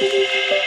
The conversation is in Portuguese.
Música